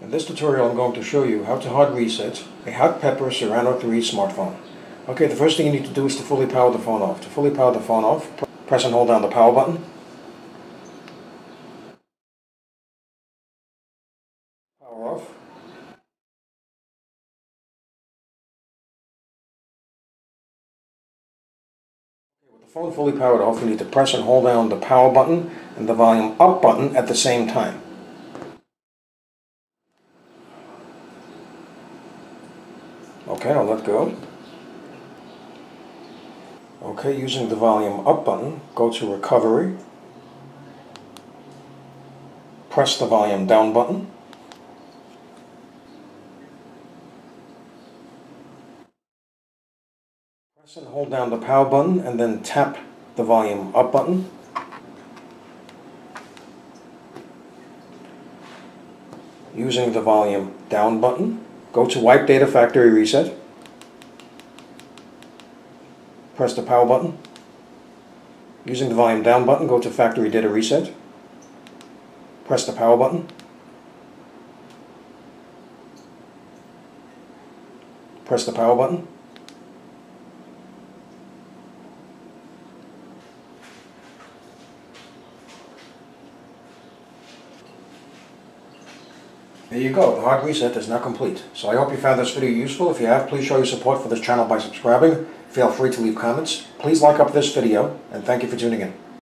In this tutorial I'm going to show you how to hard reset a Hot Pepper Serrano 3 smartphone. Okay, the first thing you need to do is to fully power the phone off. To fully power the phone off, press and hold down the power button. Power off. With the phone fully powered off, you need to press and hold down the power button and the volume up button at the same time. Okay, I'll let go. Okay, using the volume up button, go to recovery. Press the volume down button. Press and hold down the power button and then tap the volume up button. Using the volume down button, go to Wipe Data Factory Reset. Press the power button. Using the volume down button, go to Factory Data Reset. Press the power button. Press the power button. There you go, the hard reset is now complete. So I hope you found this video useful. If you have, please show your support for this channel by subscribing. Feel free to leave comments. Please like up this video, and thank you for tuning in.